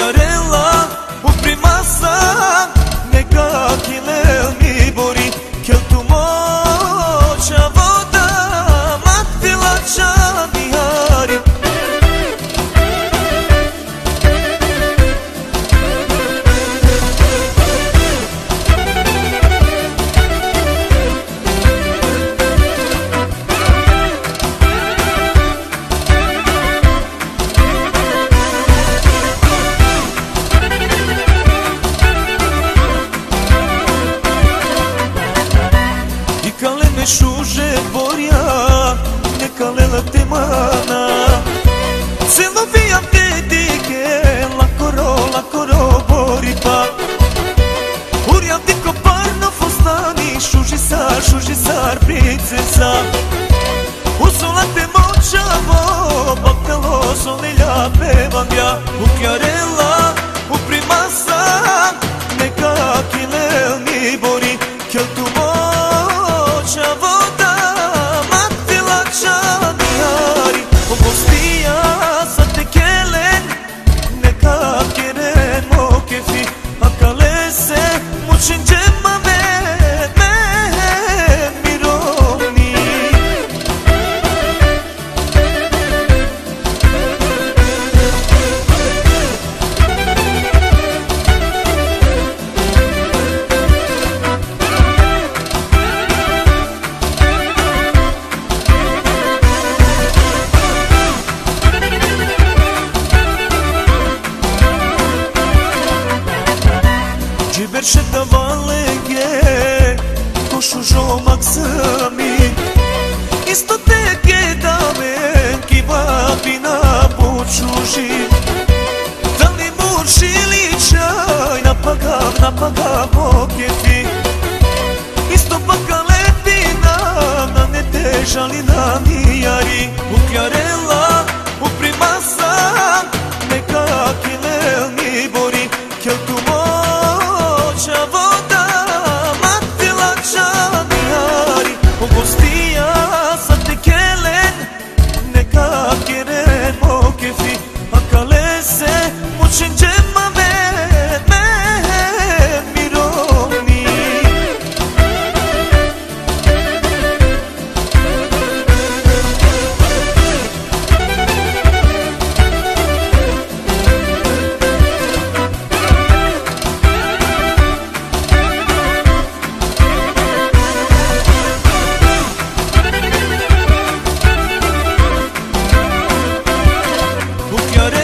결은 već uže borja Neka lela te mana. Celo vijam te dike Lako ro, lako ro bori pa. Urjam ti ko parno fostani Šuži sar, šuži sar princesa. Ursula te močavo Bakalo solilja pevam ja. Ukjarela, uprimasa Neka kilel mi bori Merše da valege Košu žomak sami Isto teke dame Ki babi na počuži Da li muž ili čaj Napagav, napagav okefi Isto baka lepina Na ne težali na nijari göre